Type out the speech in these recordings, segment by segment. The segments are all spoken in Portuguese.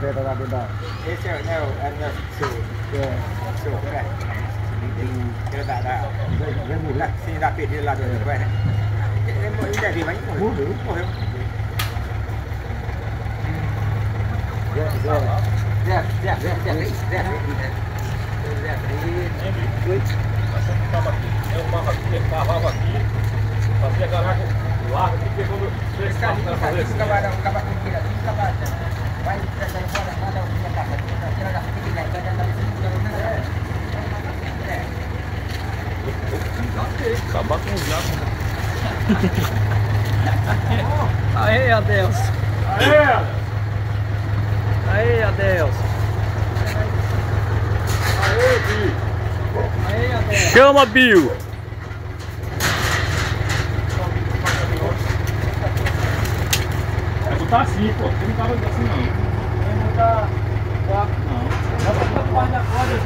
về tao bên đó thế xe với nhau em nhau sửa sửa cái này cái đại đạo cái mùi lạnh xin đặc biệt đi là rồi vậy này cái mỗi cái gì bánh của mùi đúng rồi rồi rồi đẹp đẹp đẹp đẹp đẹp đẹp đẹp đẹp Fazia galera lá, que pegou no. Esse carrinho, cara, esse cavalo, o cavalo que tira, esse cavalo. Acabar com os gatos. Aê, Adeus. Aê! Aê, Adeus. Aê, Bill. Aê, Adeus. Chama, Bill. tá assim, pô. Você não tava assim, não. Ele não tá... tá... Não. Já tá com parte da corda. Ele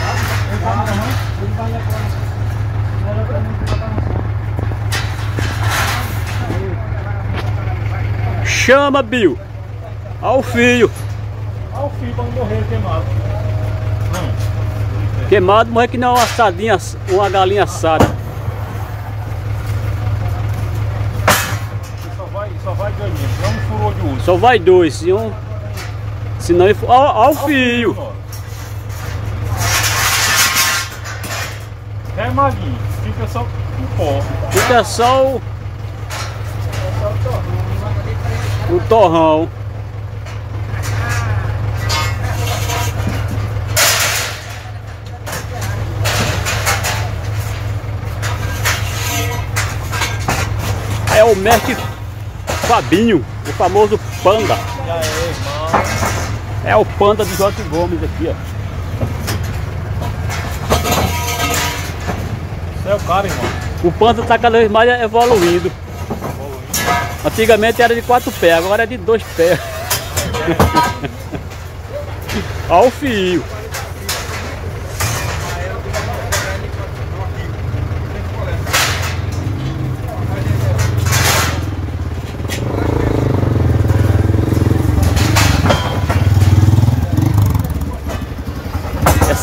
tá... Ele tá, tá na mão? Ele tá vai na corda. Não era pra mim que tava Chama, Bill. Olha o fio. Olha o fio pra não morrer queimado. Não. Queimado morre é que nem é uma assadinha, uma galinha assada. Só vai dois, e um. Senão ele. Ao, ao fio! ó. É maguinho. Fica só com pó. Fica só o. O torrão. É o mestre Fabinho, o famoso panda. É o panda do Jorge Gomes aqui, ó. É o cara, irmão. O panda tá cada vez mais evoluindo. Antigamente era de quatro pés, agora é de dois pés. Olha o fio.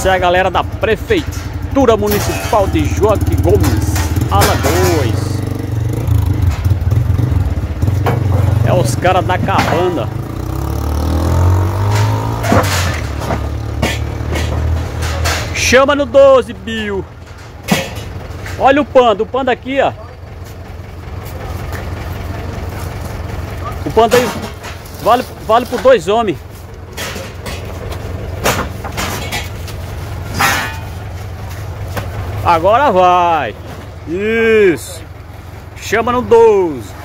É a galera da Prefeitura Municipal de Joaquim Gomes, Alagoas. É os caras da cabana. Chama no 12, Bill. Olha o panda, o panda aqui, ó. O panda aí vale, vale por dois homens. Agora vai. Isso. Chama no 12.